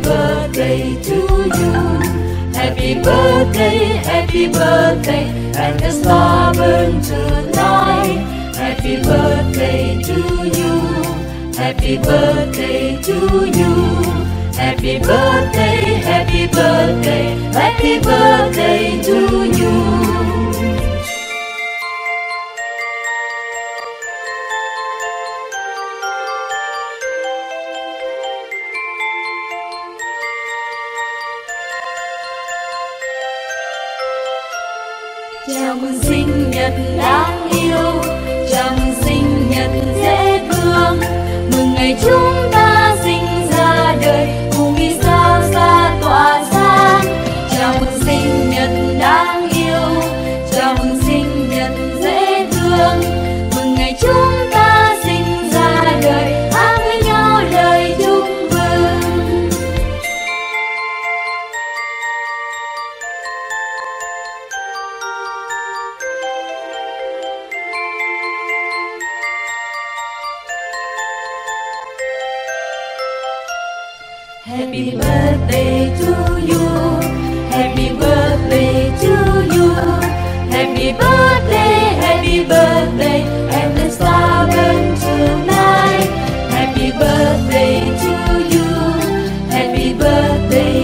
birthday to you. Happy birthday, happy birthday, and the star burn tonight. Happy birthday to you. Happy birthday to you. Happy birthday, happy birthday, happy birthday to you. Chào mừng sinh nhật đáng yêu Chào mừng sinh nhật dễ thương Mừng ngày chúc. Happy birthday to you. Happy birthday to you. Happy birthday, happy birthday. And the star tonight. Happy birthday to you. Happy birthday.